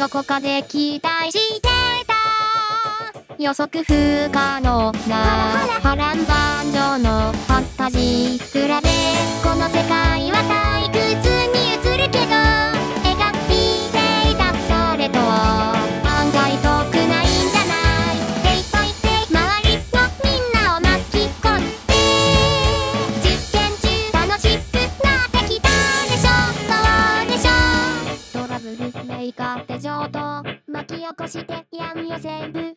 どこかで期待してた。予測不可能な波乱万丈のファンタジー。い手上等。巻き起こして闇を全部